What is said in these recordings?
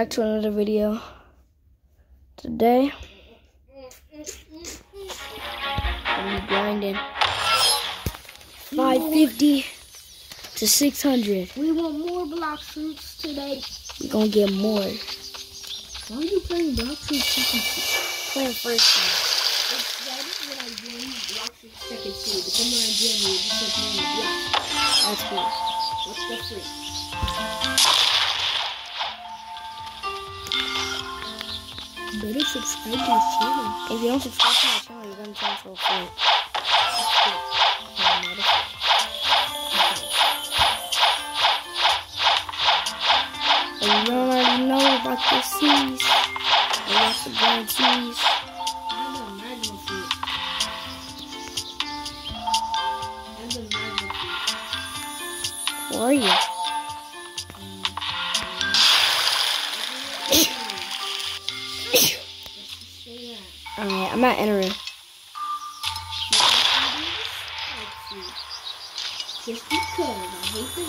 back to another video. Today, I'm grinding 550 to 600. We want more Blox Fruits today. We're gonna get more. Why are you playing Blox Fruits? Playing first one. That is what I win Blox Fruits second seed. The come around DM me, just like me. That's cool. What's the free? Better subscribe to this channel. If you don't subscribe to my channel, you're gonna turn to a fool. And you don't already know about the C's. They got the guarantees. I'm a magnet fruit. I'm a magnet fruit. Where are you? Alright, I'm not entering. Just because I hate the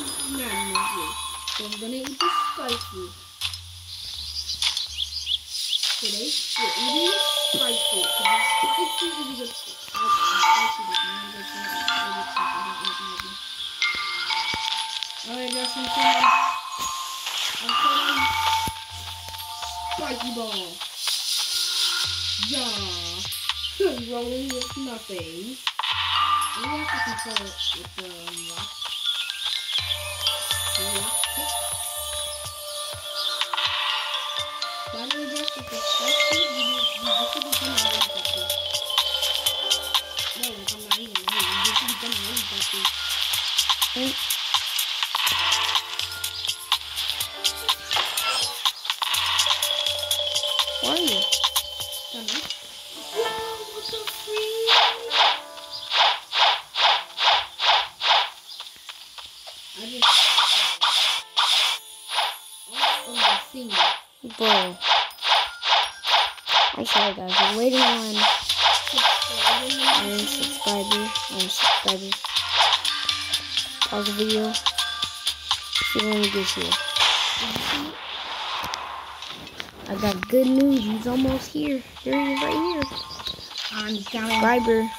so I'm gonna eat the spicy. Today, we're eating spicy because spicy is a spicy. Alright, guys, I'm coming. Spiky ball. Yeah. Rolling with nothing. We have to control it with the um, rock. The rock pick. The way, guys, with the spicy, you you just to become a really spicy. No, like I'm not even here. You just to become a. here. I got good news. He's almost here. There he is right here. I'm counting. Subscriber.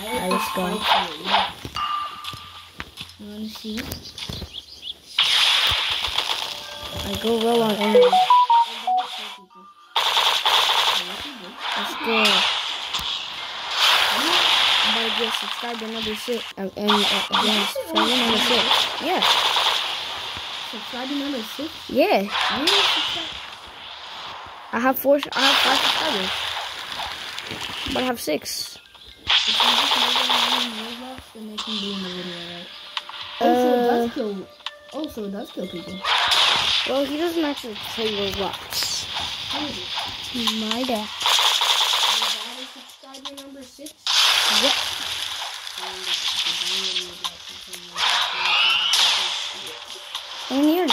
I let's go. You wanna see? I go roll on internet. Let's go. I'm about to get subscriber number six. Uh, and uh, again, subscriber number six. Yeah. Subscriber number six. Yeah. I have four. I have five subscribers. But I have six. If you just know them in Roblox, then they can be in the video, right? Also, it Uh, does kill. Also, it does kill people. well, he doesn't actually play Roblox. It? My dad. Is that a subscriber number six? Yep. And he already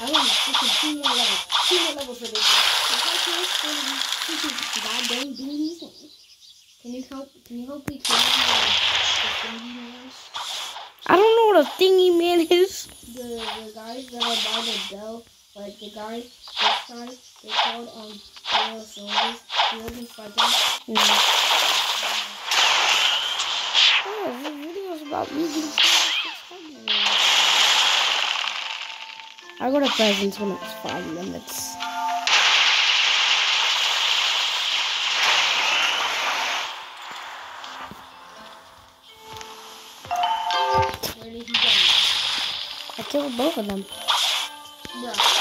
I only freaking two more levels. Two more levels for this one. If I can't explain these freaking goddamn thingies, can you help? Can you help me explain the thingy names? I don't know what a thingy man is. the the guys that are by the bell, like the guys this time, they called um Royal Soldiers. You ever fight them? No. Oh, this video is about me I got a present when it's five minutes. I killed both of them. Yeah.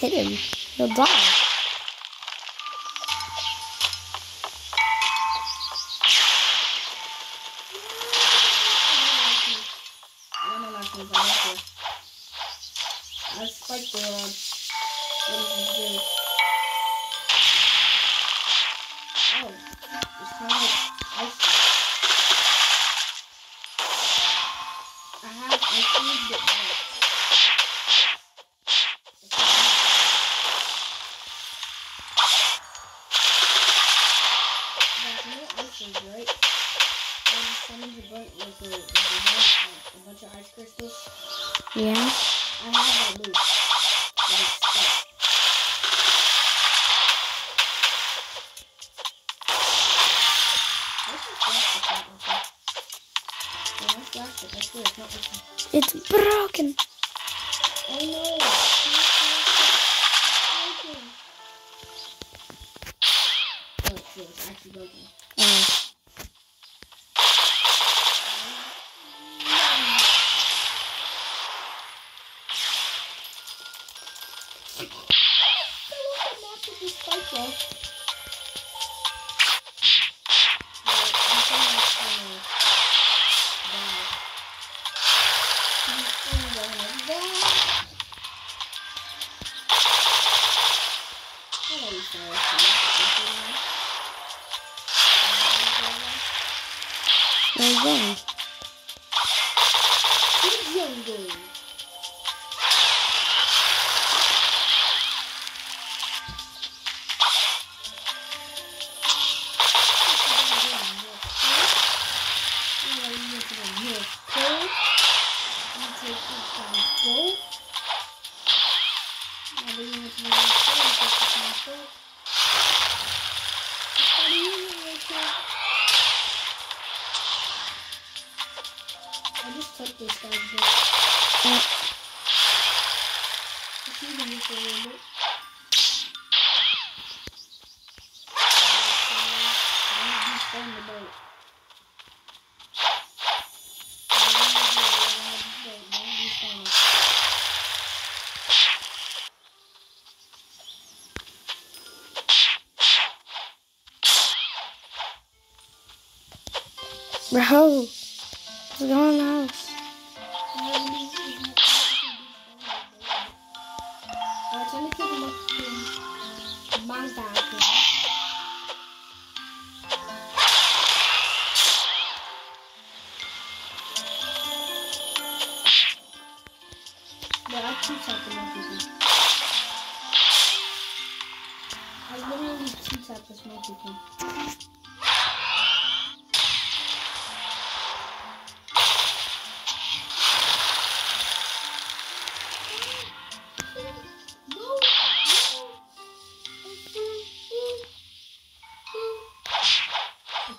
hit him. He'll die.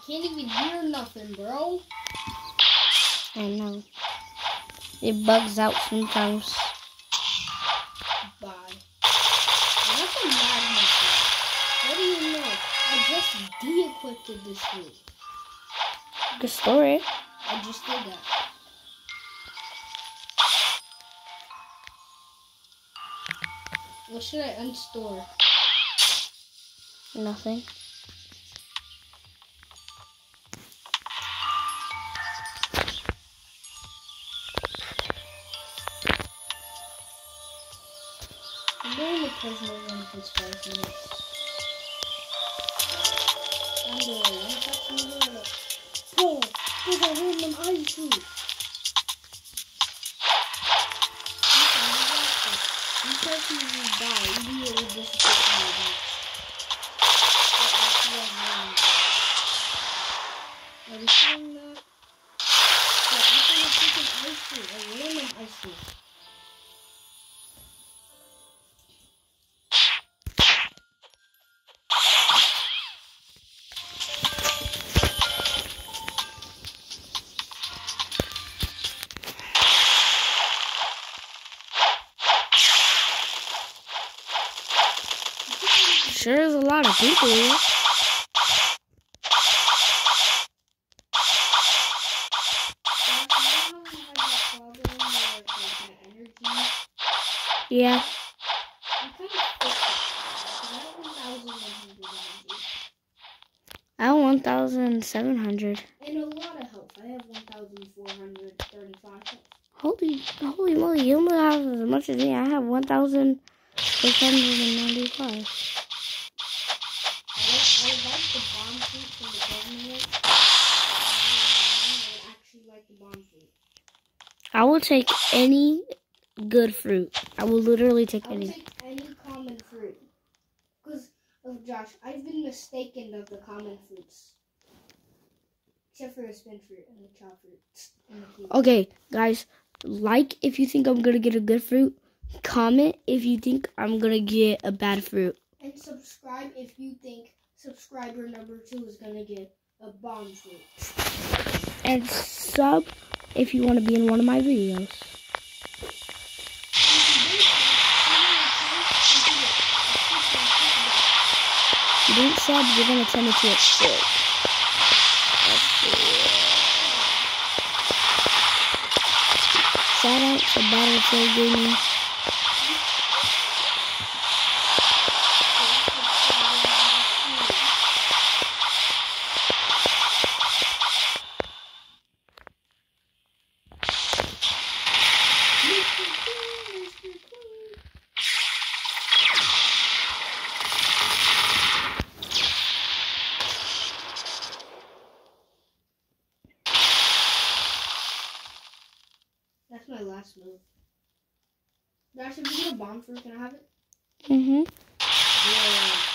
can't even hear nothing, bro. I know. It bugs out sometimes. Bye. Nothing bad myself. What do you know? I just de-equipped it this week. Good story. I just did that. What should I unstore? Nothing. Lot of people here. Yeah. I have 1,700. And a lot of health. I have 1,435 health. Holy, holy moly, you only have as much as me. I have 1,695. I like, I like the bomb fruit from the government. I actually like the bomb fruit. I will take any good fruit. I will literally take I would any. take any common fruit. Because of oh, Josh, I've been mistaken of the common fruits. Except for the spin fruit and the chop fruit. The. Okay, guys, like if you think I'm gonna get a good fruit. Comment if you think I'm gonna get a bad fruit. And subscribe if you think subscriber number two is gonna get a bomb fruit. And sub if you want to be in one of my videos. If you don't sub, you're gonna turn into a pig. Shout out to Battlefield Gaming. That's my last move. Josh, can I have it? Mm-hmm. Yeah.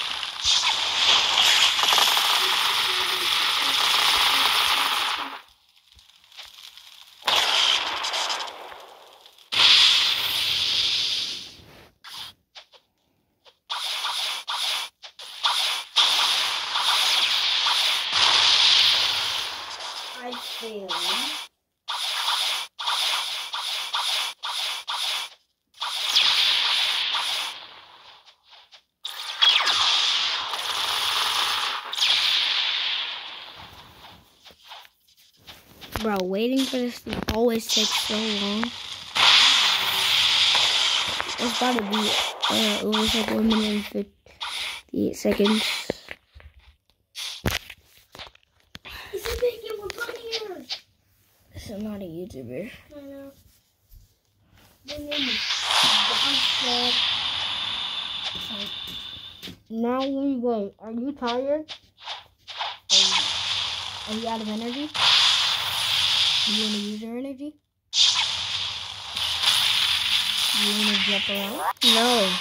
I failed. Bro, waiting for this to always takes so long. It's about to be uh, it was like one minute and fifty-eight seconds. It's a big game. We're playing I'm not a YouTuber. I know. The name is Now we wait. Are you tired? Are you, are you out of energy? Do You wanna use your energy? You wanna jump around? No.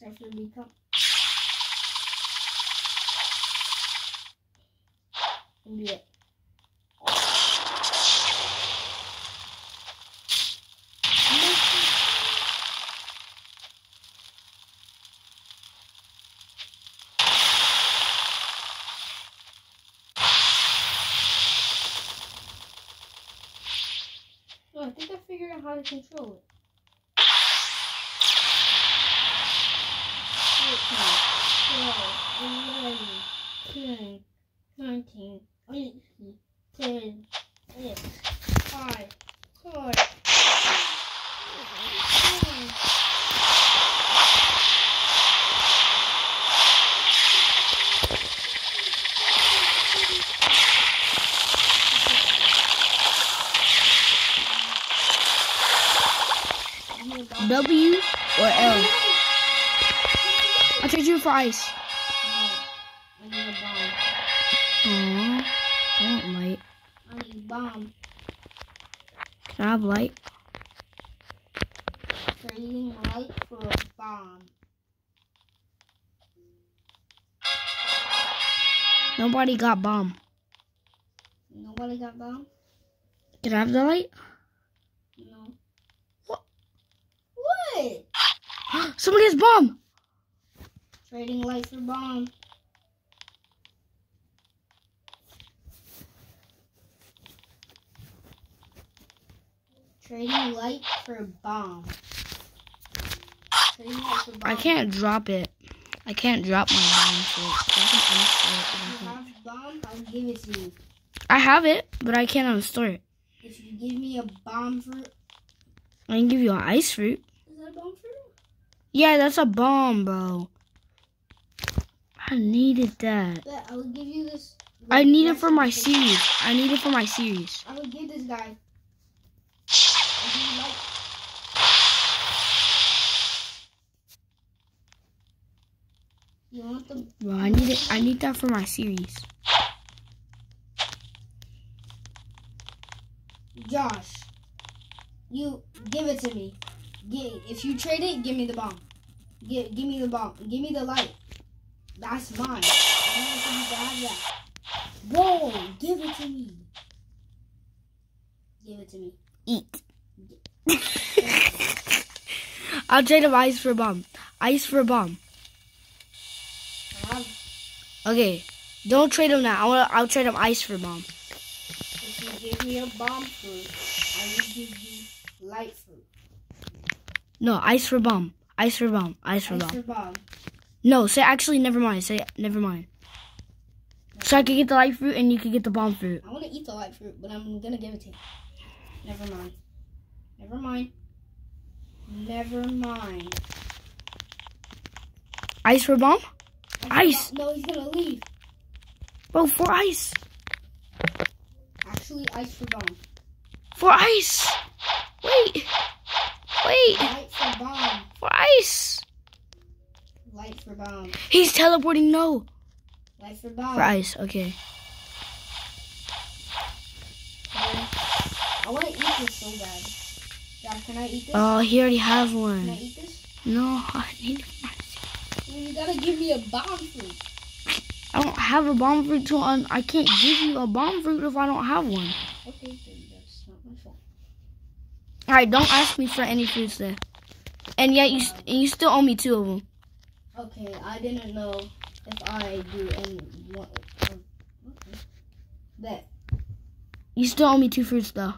Except for. Yeah. Oh, I think I figured out how to control it. I'll trade you for ice. I need a bomb. Aww. I want light. I need a bomb. Can I have light? Trading light for a bomb. Nobody got bomb. Nobody got bomb? Can I have the light? No. What? What? Somebody has bomb. Trading light for bomb. Trading light for bomb. Trading light for bomb. I can't drop it. I can't drop my bomb. So I can If you it. have bomb, I'll give it to you. I have it, but I can't unstore it. If you give me a bomb fruit, I can give you an ice fruit. is that a bomb fruit? Yeah, that's a bomb, bro. I needed that. Yeah, I will give you this. I need it for my series. I need it for my series. I will give this guy. You want the Bro, I need it. I need that for my series. Josh? You give it to me. Give, if you trade it, give me the bomb. Give, give me the bomb. Give me the light. That's mine. I don't think you can have that. Bro, give it to me. Give it to me. Eat. I'll trade him ice for a bomb. Ice for a bomb. Okay, don't trade him now. I wanna, I'll trade him ice for a bomb. If you give me a bomb fruit, I will give you light fruit. No, ice for a bomb. Ice for a bomb. Ice for Ice bomb. for bomb. No, say actually never mind. Say never mind. So I can get the light fruit and you can get the bomb fruit. I want to eat the light fruit, but I'm gonna give it to you. Never mind. Never mind. Never mind. Ice for bomb? Ice Ice. No, he's gonna leave. Bro, for ice. Actually, ice for bomb. For ice. Wait. Wait. Light for bomb. For ice. Light for bomb. He's teleporting. No. Light for bomb. For ice. Okay. I want to eat this so bad. Dad, can I eat this? Oh, he already has one. can I eat this? No, I need it for my series. Well, you gotta give me a bomb fruit. I don't have a bomb fruit to un- I can't give you a bomb fruit if I don't have one. Okay, then that's not my fault. Alright, don't ask me for any fruits there. And yet you st- you still owe me two of them. Okay, I didn't know if I do any one. Okay. That. You still owe me two fruits though.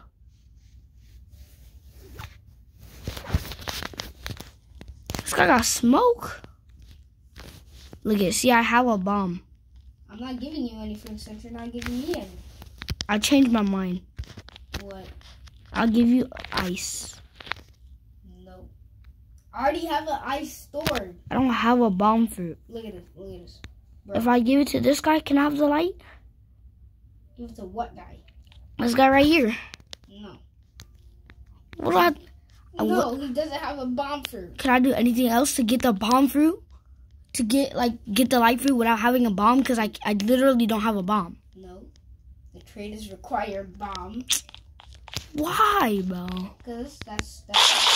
This guy got smoke. Look at see I have a bomb. I'm not giving you any fruit since you're not giving me any. I changed my mind. What? I'll give you ice. I already have an ice stored. I don't have a bomb fruit. Look at this. Look at this. If I give it to this guy, can I have the light? Give it to what guy? This guy right here. No. What do I Uh, No, he doesn't have a bomb fruit. can I do anything else to get the bomb fruit? To get like get the light fruit without having a bomb? Cause I I literally don't have a bomb. No. The traders require bomb. Why, bro? Because that's that's Because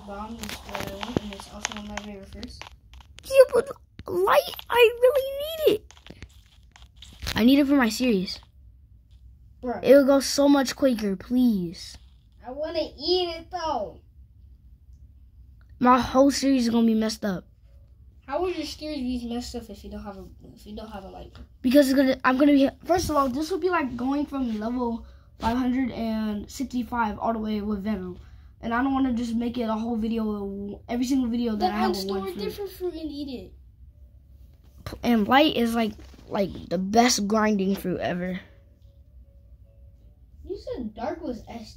bomb is I want and it's also one my favorite fruits. Yeah, but light, I really need it. I need it for my series. Bro, It will go so much quicker, please. I want to eat it though. My whole series is gonna be messed up How would your series be messed up if you don't have a if you don't have a light? because it's gonna. I'm gonna be. First of all, this will be like going from level 565 all the way with Venom, and I don't want to just make it a whole video, every single video that Then I have with unstore one a different fruit and eat it. And light is like like the best grinding fruit ever. You said dark was S.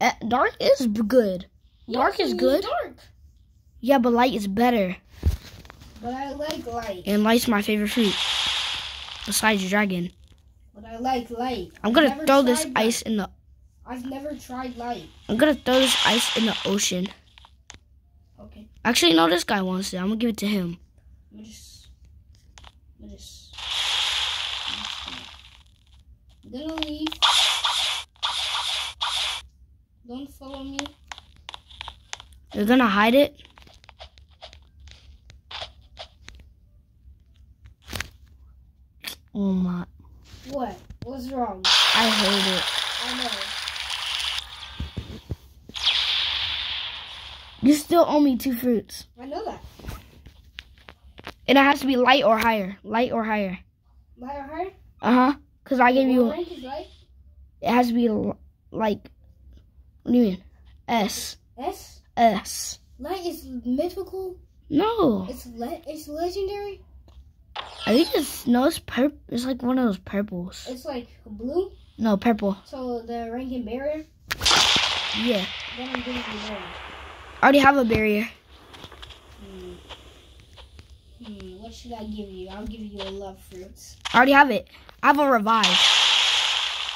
Eh, Dark is good. Dark Yes, is good. Dark, Yeah, but light is better. but I like light. And light's my favorite fruit. Besides dragon. But I like light. I'm gonna throw this ice in the I've never tried light. I'm gonna throw this ice in the ocean. Okay. Actually, no, this guy wants it. I'm gonna give it to him. I'm just, I'm just, I'm gonna leave. Don't follow me. You're gonna hide it? Oh my. What? What's wrong? I hate it. I know. You still owe me two fruits. I know that. And it has to be light or higher. Light or higher. My heart. Uh huh. Because I gave you. What rank is light? It has to be like. What do you mean? S. S. S. Light is mythical. No. It's le- it's legendary. I think it's. No, it's purple. It's like one of those purples. It's like blue. No, purple. So the ranking barrier. Yeah. I already have a barrier. Hmm. Hmm. What should I give you? I'll give you a love fruits. I already have it. I have a revive.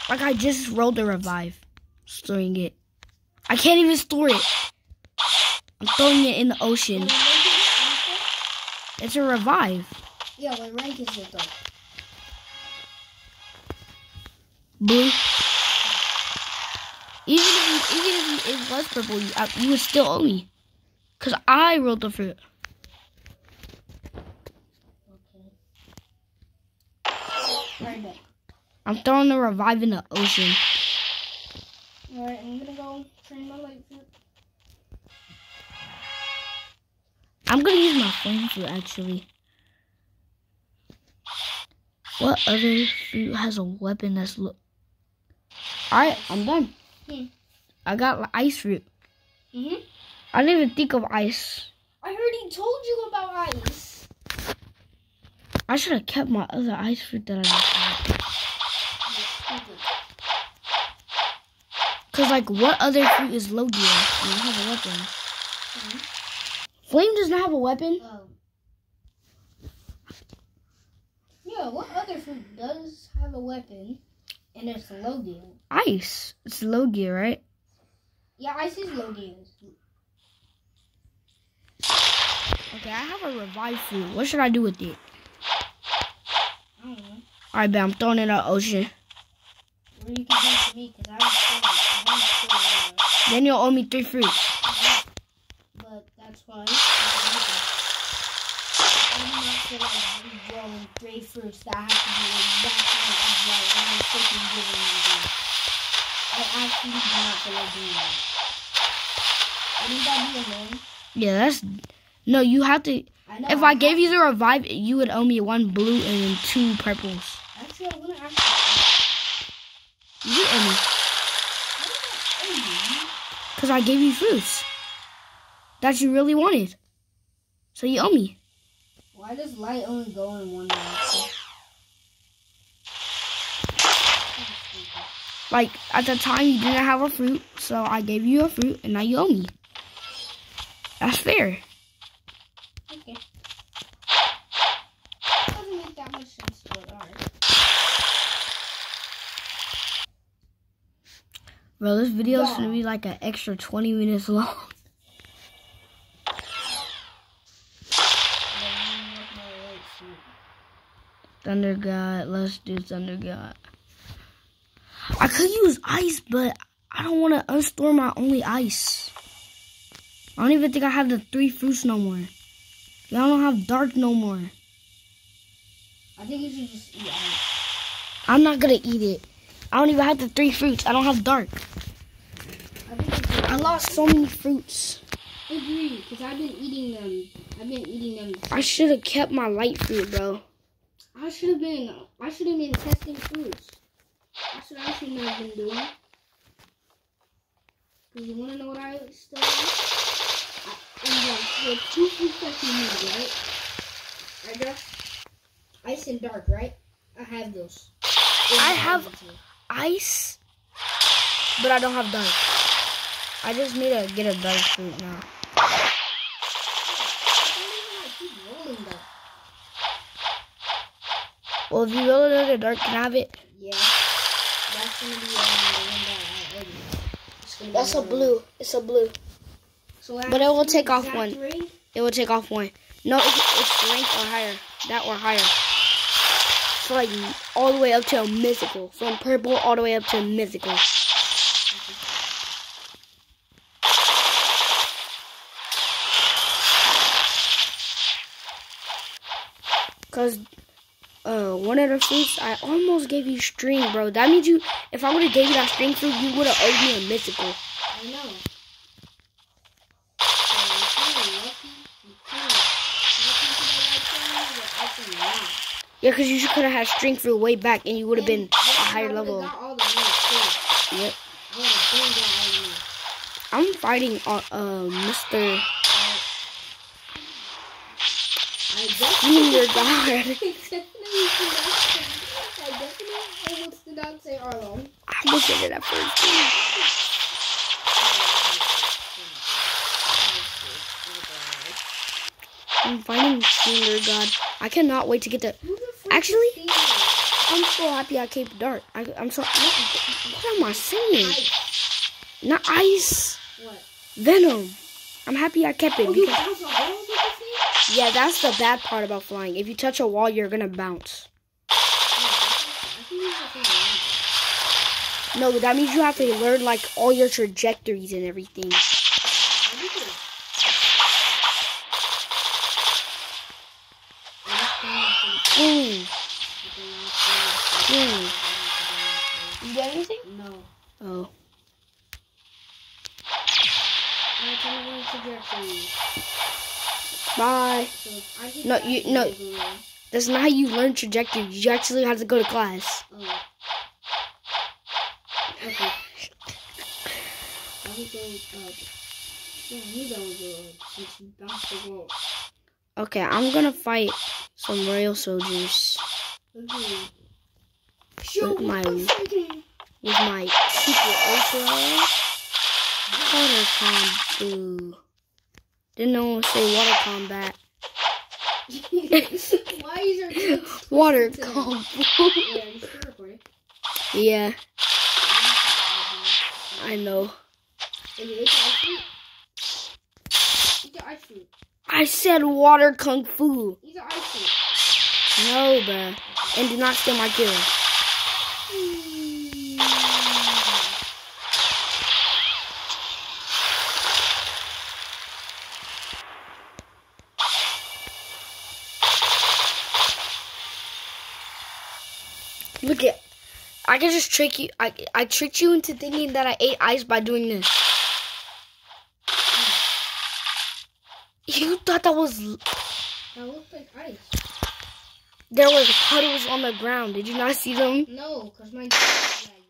Like I just rolled a revive. Storing it. I can't even store it. I'm throwing it in the ocean. What rank is it? It's a revive. Yeah, what rank is it though? Blue. Even if you, even if it was purple, you, I- you would still owe me. Cause I rolled the fruit. Okay. I'm throwing the revive in the ocean. Alright, I'm gonna go train my light fruit. I'm gonna use my flame fruit actually. What other fruit has a weapon that's look? Alright, I'm done. Hmm. I got ice fruit. Mhm. I didn't even think of ice. I already told you about ice. I should have kept my other ice fruit that I just had. Cause like, what other fruit is Logia? you have a weapon. Mhm. Flame does not have a weapon. Um. Yeah, what other fruit does have a weapon and it's Logia? Ice. It's Logia, right? Yeah, ice is Logia. Okay, I have a revived fruit. What should I do with it? I don't know. Alright, bet I'm throwing it in the ocean. Or you can give it to me because I don't still I don't still Then you'll owe me three fruits. But that's fine. I'm not for like grapefruits that have to be exactly as well and I'm freaking giving you them. I actually do not feel like doing that. Wouldn't that be annoying? Yeah, that's no. You have to. I know. If I gave you the revive, you would owe me one blue and then two purples. Actually, I'm gonna ask you. You owe me How did I owe you? because I gave you fruits that you really wanted. So you owe me. Why does light only go in one direction? Like at the time you didn't have a fruit, so I gave you a fruit, and now you owe me. That's fair. Okay. Doesn't make that much sense, but alright. Bro, this video is Yeah. gonna be like an extra 20 minutes long. Thunder God, let's do Thunder God. I could use ice, but I don't want to unstore my only ice. I don't even think I have the three fruits no more. Y'all don't have dark no more. I think you should just eat ice. I'm not gonna eat it. I don't even have the three fruits. I don't have dark. I think you should I lost so many fruits. agree because I've been eating them. I've been eating them. I should have kept my light fruit, bro. I should have been. I should have been testing fruits. That's what I should have been doing. Cause you wanna know what I still have? I, and the, two fruits that you need, right? I got ice and dark, right? I have those. I have- Ice, but I don't have dark. I just need to get a dark fruit now. Well, if you roll it the dark, can I have it? Yeah. That's gonna be gonna That's a blue. It's a blue. So but it will take off one. Three? It will take off one. No, it's, it's rank or higher. That or higher. So like all the way up to a mythical. From purple all the way up to a mythical. Cause uh one of the fruits I almost gave you string, bro. That means you if I would have gave you that string fruit, you would have owed me a mythical. I know. So, you're kinda lucky. You're kinda lucky to the right thing, but also not. Yeah, cause you could have had string fruit way back and you would have been a higher level. got all the moves, too. Yep. I would have been got all the moves. I'm fighting uh, uh Mr. I definitely, Junior God. I definitely did not say, I definitely almost did not say Arlo. I did it at first. I'm fighting Junior God. I cannot wait to get the. Who the frick Actually- I'm so happy I Cape Dart. I, I'm so. What am I saying? Ice. Not ice. What? Venom. I'm happy I kept it Oh, because bounce off walls with this thing? Yeah, that's the bad part about flying. If you touch a wall, you're gonna bounce. No, that means you have to learn like all your trajectories and everything. No, you- no. I go away. That's not how you learn trajectories. You actually have to go to class. Oh. Okay. I will go up. Yeah, you don't go up since you bounced the wall. Okay, I'm gonna fight some royal soldiers Okay. With my- what the freaking with my super ultra water combo. Didn't no one say water combat. Why is kids Water combo. Yeah, you still recording? yeah, I know. Is it ice fruit? Eat the ice fruit. I said water kung fu. Eat the ice fruit. No, bruh. And do not steal my kill. Look at, I can just trick you. I I tricked you into thinking that I ate ice by doing this. You thought that was That looked like ice. there was puddles on the ground. Did you not see them? No, because my dad is lagging.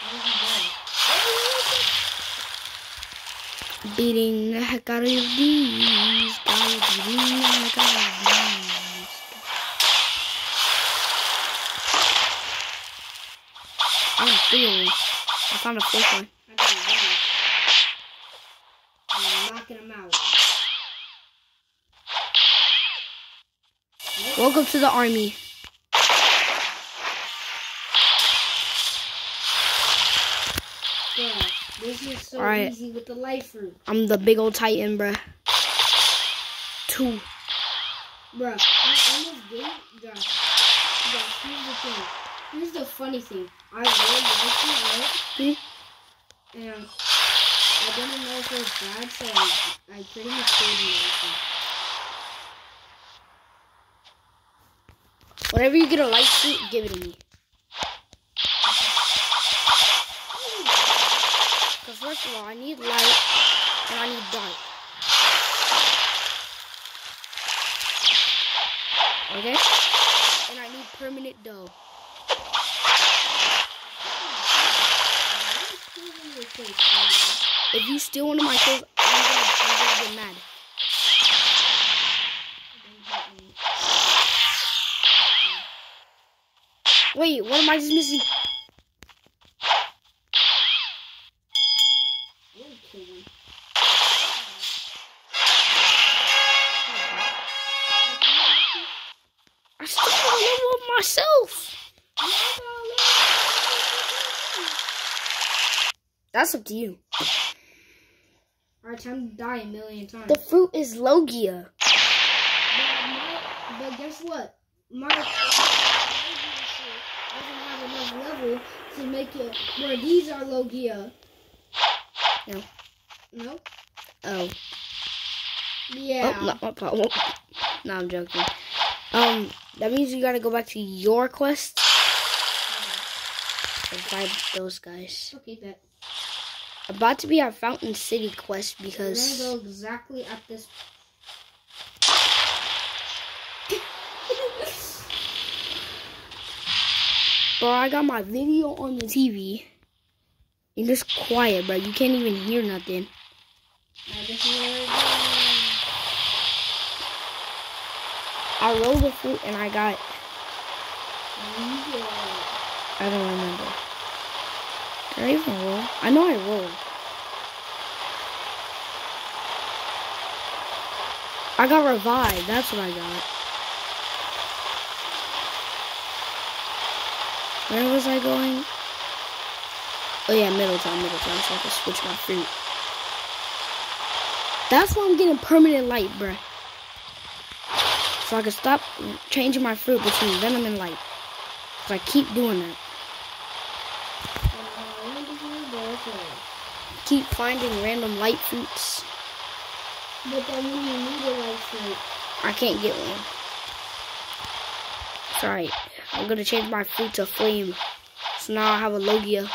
Where is he going? Beating the heck out of these guys. Beating the heck out of these. I'm. I found a fourth one. I got it ready. I'm knocking him out. Welcome to the army. Yeah, this is so easy with the life. I'm the big old titan, bruh. Two. Bruh, I almost gave Josh. Josh, here's the thing. Here's the funny thing. I really like it, right? And I didn't know if it was bad, so I, I pretty much in everything. Whenever you get a light suit, give it to me. Because first of all, I need light and I need dark. Okay? And I need permanent dough. If you steal one of my kills, I'm gonna, I'm gonna get mad. Wait, what am I just missing? That's up to you. Alright, time to die a million times. The fruit is Logia. But, my, but guess what? My doesn't have enough level to make it where these are Logia. No. No? Oh. Yeah. Oh, not my problem. No, I'm joking. Um, that means you gotta go back to your quest and find those guys. Okay, bet. About to be our Fountain City quest We're because gonna go exactly at this. bro, I got my video on the TV. And it's quiet, bro. You can't even hear nothing. I just wanna. I rolled the fruit and I got I don't remember. Did I even roll? I know I rolled. I got revived. That's what I got. Where was I going? Oh yeah, Middletown, Middletown, so I can switch my fruit. That's why I'm getting permanent light, bruh. So I can stop changing my fruit between venom and light. Cause I keep doing that. Keep finding random light fruits. But then when you need a light fruit, I can't get one. Sorry. I'm gonna change my fruit to flame. So now I have a Logia.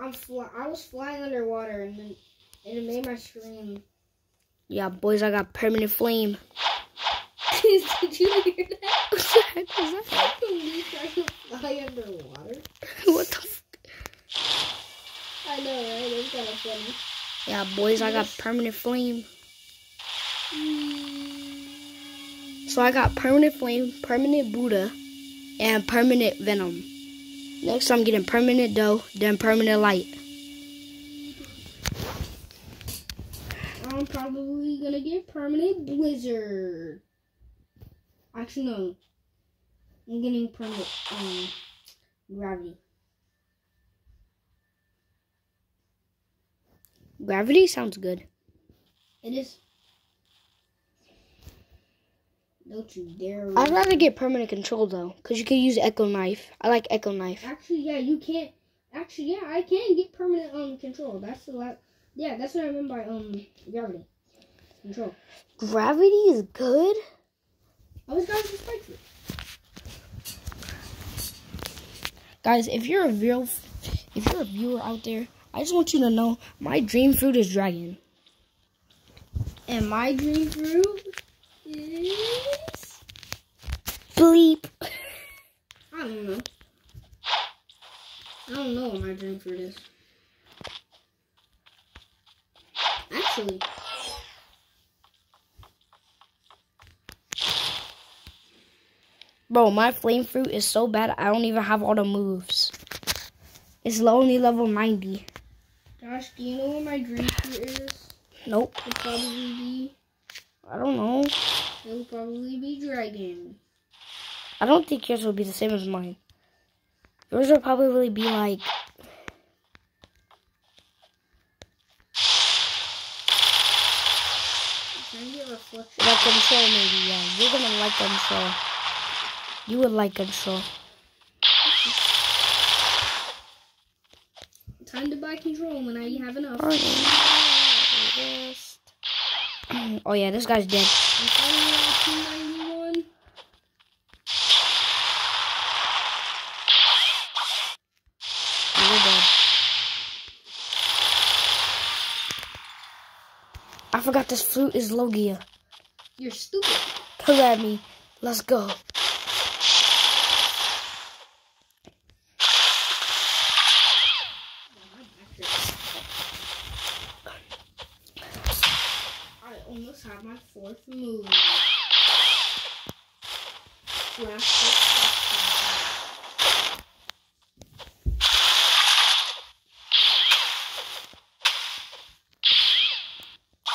I'm fly- I was flying underwater and then and it made my scream. Yeah, boys, I got permanent flame. Did you hear that? what the heck was that? Me trying to fly underwater. what the I know, right? It's kind of funny. Yeah, boys, I got permanent flame. So I got permanent flame, permanent Buddha, and permanent venom. Next, I'm getting permanent dough, then permanent light. I'm probably gonna get permanent blizzard. Actually, no. I'm getting permanent um gravity. Gravity sounds good. It is. Don't you dare. I'd rather get permanent control though, because you can use Echo Knife. I like Echo Knife. Actually, yeah, you can't. Actually, yeah, I can get permanent um control. That's the la- Yeah, that's what I meant by um gravity control. Gravity is good? I was guys just like it. Guys, if you're a real, if you're a viewer out there, I just want you to know my dream fruit is dragon. And my dream fruit is Bleep. I don't know. I don't know what my dream fruit is. Actually, Bro, my flame fruit is so bad I don't even have all the moves. It's only level 90. Josh, do you know what my dream fruit is? Nope. It'll probably be. I don't know. It'll probably be dragon. I don't think yours will be the same as mine. Yours will probably be like Can I get reflection? like control maybe, yeah. You're gonna like control. You would like control. Time to buy control when I have enough. Oh yeah, this guy's dead. I'm finally at 291. You're dead. I forgot this fruit is Logia. You're stupid. Come at me. Let's go. I almost have my fourth move.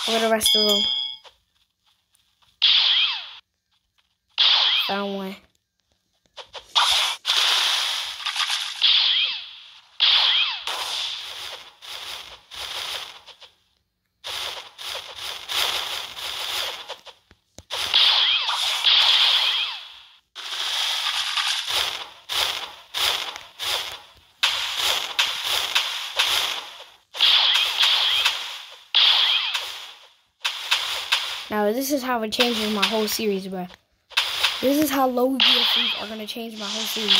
Where the rest of them? Found one. Now Now this is how it changes my whole series, bro. This is how low freaks are gonna change my whole series.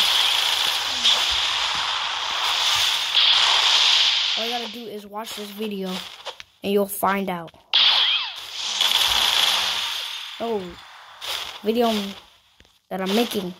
All you gotta do is watch this video, and you'll find out. Oh, video that I'm making.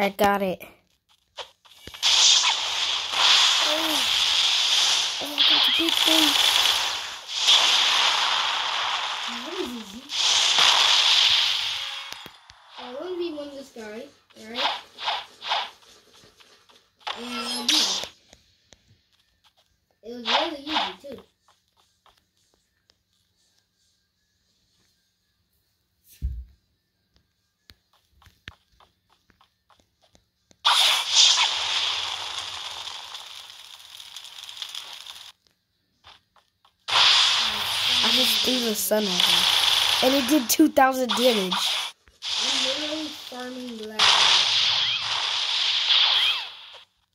I got it. Oh, oh big thing. That was easy. I one v one this guy, right? And yeah. It was really easy too. I just threw the sun at him. And it did 2,000 damage.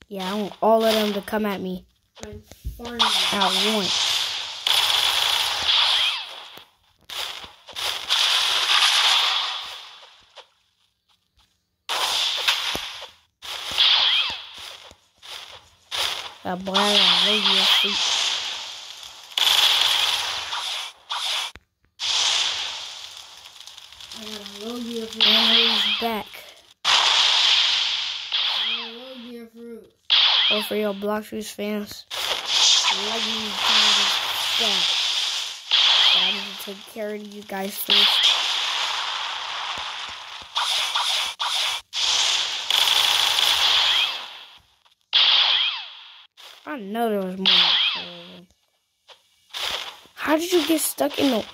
Yeah, I want all of them to come at me I'm farming. at once. That boy, I got lazy asleep. I got a Logia fruit. And he's back. I got a low gear fruit. For your fans, let me have that. But I need to take care of you guys first. I know there was more. How did you get stuck in the?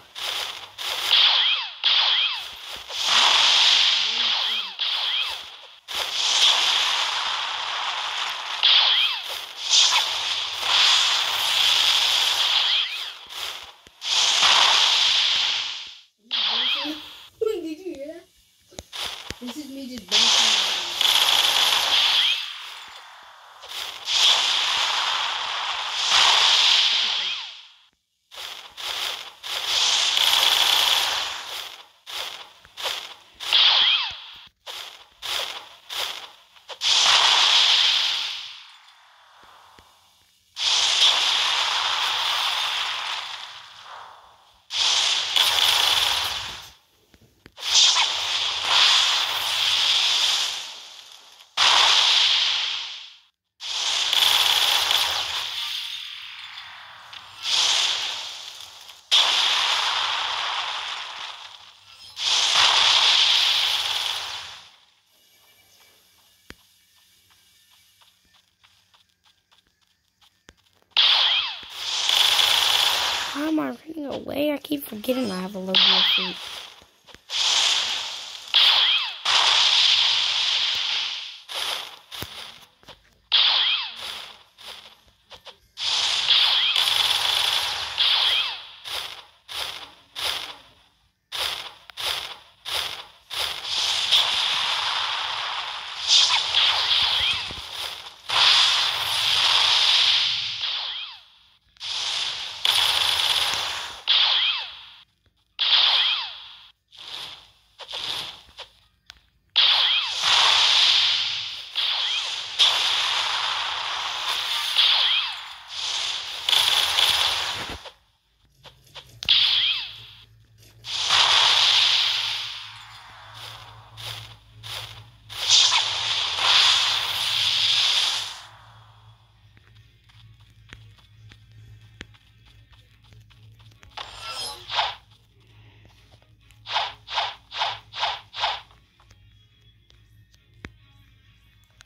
Keep forgetting I have a Logia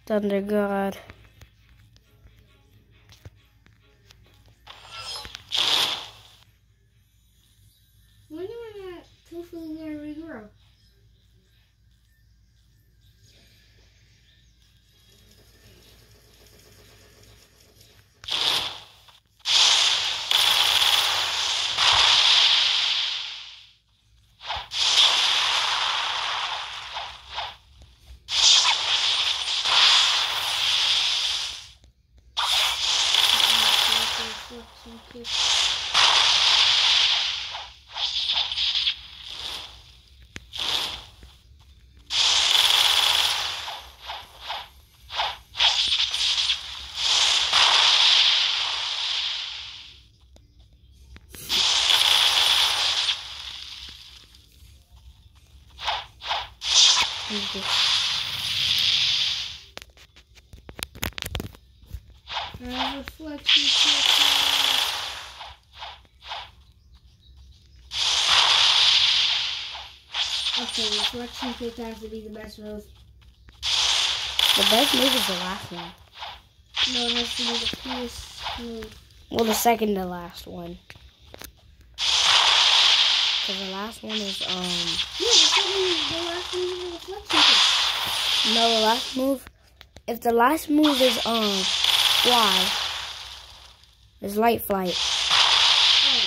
Thunder God. When you want that truthfully gonna regrow? Uh, reflection circle. Okay, kick has to be the best move. The best move is the last one. No, it has to be the coolest move. Well, the second to last one. Cause the last one is um Yeah, the second is the last move is the no the last move. If the last move is um fly, is light flight. Oh?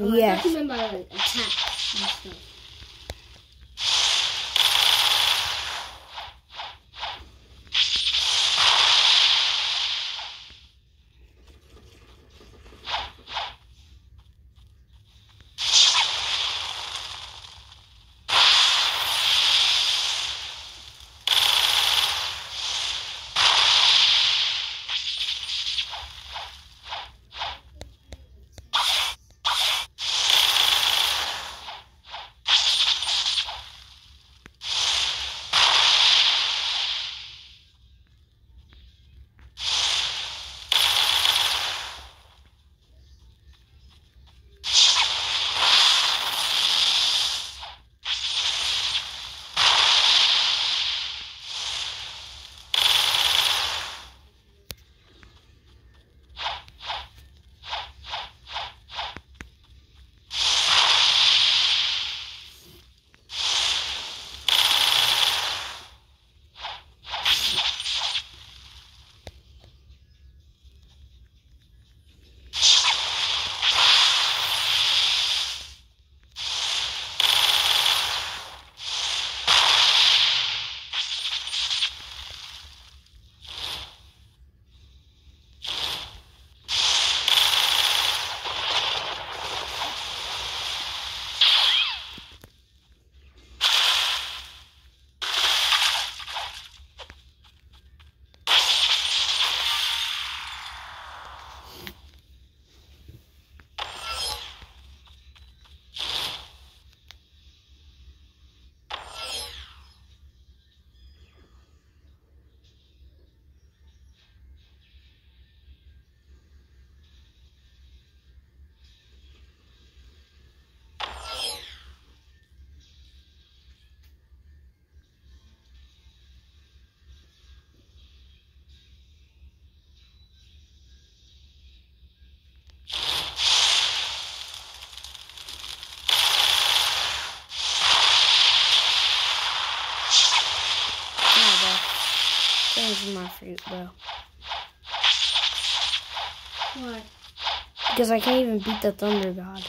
Oh, I Yes. thought you meant by like, attack and stuff. Is my fruit, bro. Why? Because I can't even beat the Thunder God.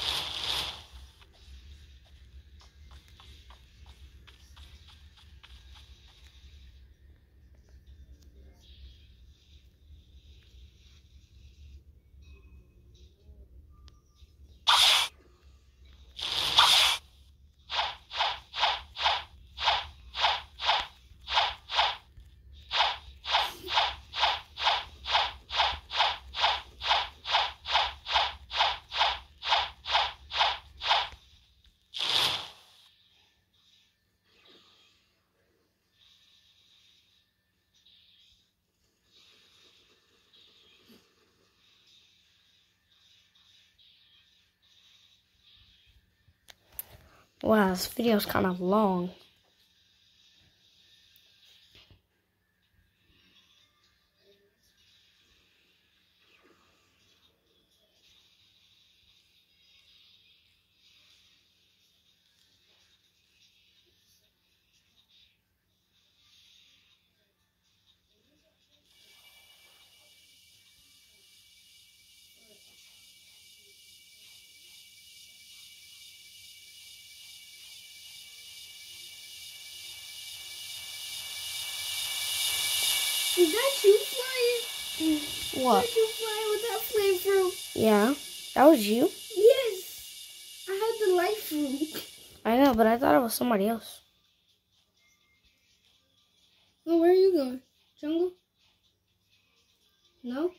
Wow, this video's kind of long. Was you. Yes. I had the light fruit. I know, but I thought it was somebody else. Oh, where are you going? Jungle? No?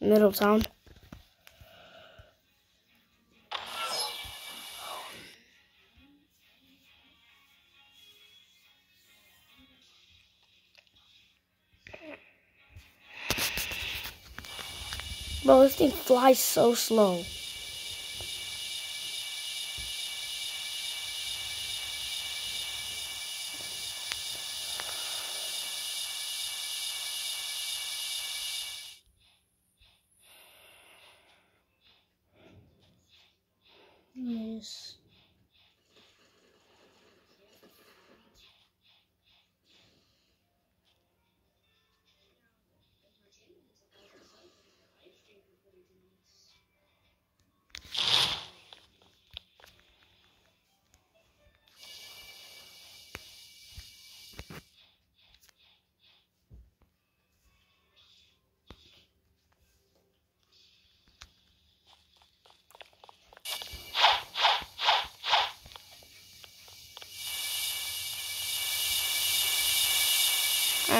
Middletown. Bro, this thing flies so slow.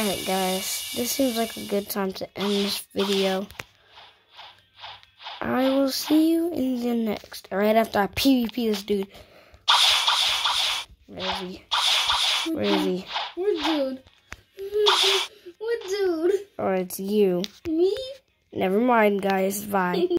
Alright guys, this seems like a good time to end this video. I will see you in the next, right after I PvP this dude. Where is he? Where is he? What dude? what dude? Or it's you. Me? Never mind guys, bye.